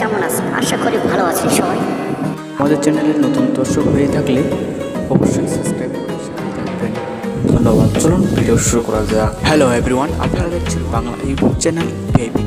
কেমন আছেন? আশা করি ভালো আছেন সবাই। আমাদের চ্যানেলের নতুন দর্শক হয়ে থাকলে অবশ্যই সাবস্ক্রাইব করে সাথে থাকবেন। ধন্যবাদ। চলুন ভিডিও শুরু করা যাক। হ্যালো এভরিওয়ান আপনারা দেখছেন বাংলা ইউটিউব চ্যানেল ভিআইপি